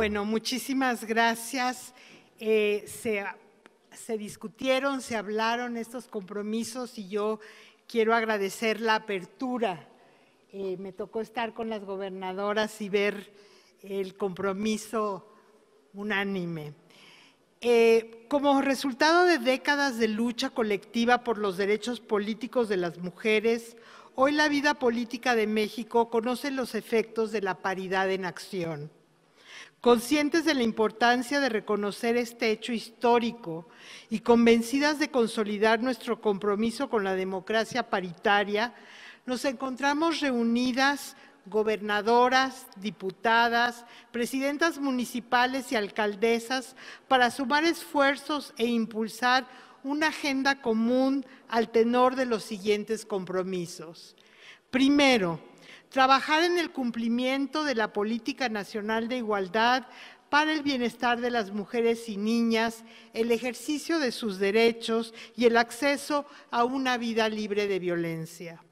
Bueno, muchísimas gracias. Eh, se, discutieron, se hablaron estos compromisos y yo quiero agradecer la apertura. Eh, me tocó estar con las gobernadoras y ver el compromiso unánime. Eh, como resultado de décadas de lucha colectiva por los derechos políticos de las mujeres, hoy la vida política de México conoce los efectos de la paridad en acción. Conscientes de la importancia de reconocer este hecho histórico y convencidas de consolidar nuestro compromiso con la democracia paritaria, nos encontramos reunidas gobernadoras, diputadas, presidentas municipales y alcaldesas para sumar esfuerzos e impulsar una agenda común al tenor de los siguientes compromisos. Primero, trabajar en el cumplimiento de la Política Nacional de Igualdad para el bienestar de las mujeres y niñas, el ejercicio de sus derechos y el acceso a una vida libre de violencia.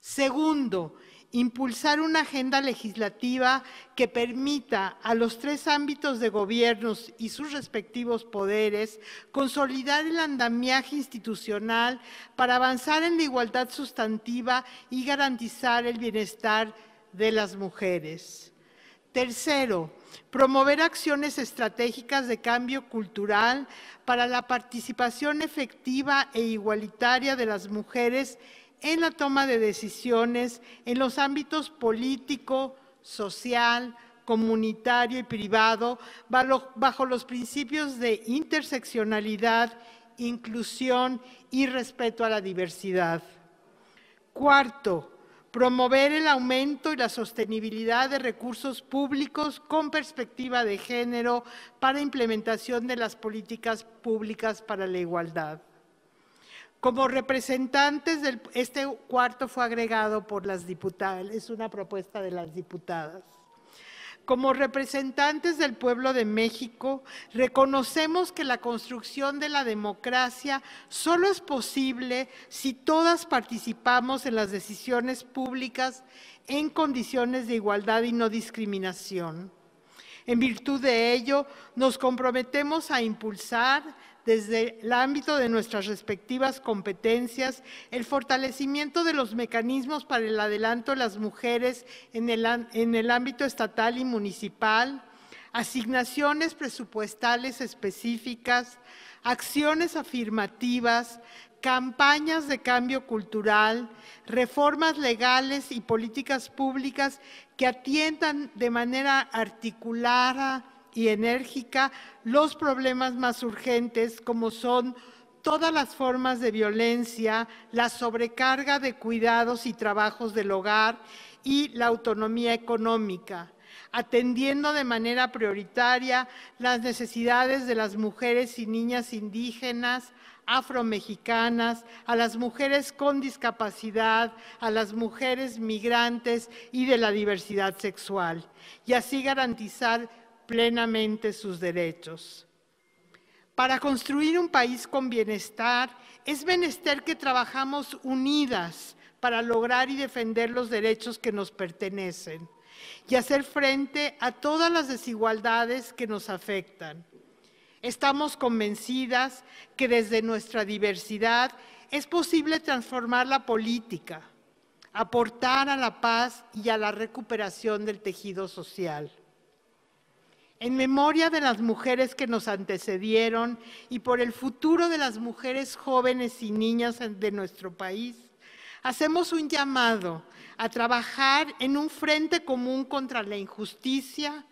Segundo, impulsar una agenda legislativa que permita a los tres ámbitos de gobiernos y sus respectivos poderes consolidar el andamiaje institucional para avanzar en la igualdad sustantiva y garantizar el bienestar de las mujeres. Tercero, promover acciones estratégicas de cambio cultural para la participación efectiva e igualitaria de las mujeres en la toma de decisiones en los ámbitos político, social, comunitario y privado, bajo los principios de interseccionalidad, inclusión y respeto a la diversidad. Cuarto, promover el aumento y la sostenibilidad de recursos públicos con perspectiva de género para implementación de las políticas públicas para la igualdad. Como representantes del, este cuarto fue agregado por las diputadas, es una propuesta de las diputadas. Como representantes del pueblo de México, reconocemos que la construcción de la democracia solo es posible si todas participamos en las decisiones públicas en condiciones de igualdad y no discriminación. En virtud de ello, nos comprometemos a impulsar desde el ámbito de nuestras respectivas competencias, el fortalecimiento de los mecanismos para el adelanto de las mujeres en el, en el ámbito estatal y municipal, asignaciones presupuestales específicas, acciones afirmativas, campañas de cambio cultural, reformas legales y políticas públicas que atiendan de manera articulada y enérgica los problemas más urgentes como son todas las formas de violencia, la sobrecarga de cuidados y trabajos del hogar y la autonomía económica, atendiendo de manera prioritaria las necesidades de las mujeres y niñas indígenas, afromexicanas, a las mujeres con discapacidad, a las mujeres migrantes y de la diversidad sexual, y así garantizar plenamente sus derechos. Para construir un país con bienestar es menester que trabajamos unidas para lograr y defender los derechos que nos pertenecen y hacer frente a todas las desigualdades que nos afectan. Estamos convencidas que desde nuestra diversidad es posible transformar la política, aportar a la paz y a la recuperación del tejido social. En memoria de las mujeres que nos antecedieron y por el futuro de las mujeres jóvenes y niñas de nuestro país, hacemos un llamado a trabajar en un frente común contra la injusticia,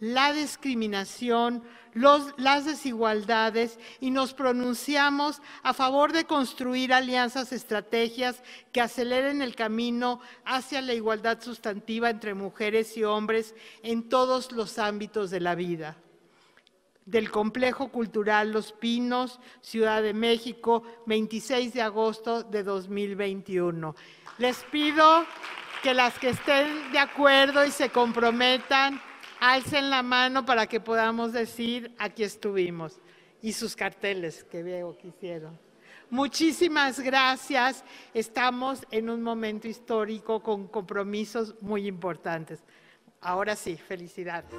la discriminación, las desigualdades y nos pronunciamos a favor de construir alianzas estrategias que aceleren el camino hacia la igualdad sustantiva entre mujeres y hombres en todos los ámbitos de la vida. Del Complejo Cultural Los Pinos, Ciudad de México, 26 de agosto de 2021. Les pido que las que estén de acuerdo y se comprometan alcen la mano para que podamos decir aquí estuvimos y sus carteles que veo que hicieron. Muchísimas gracias. Estamos en un momento histórico con compromisos muy importantes. Ahora sí, felicidades.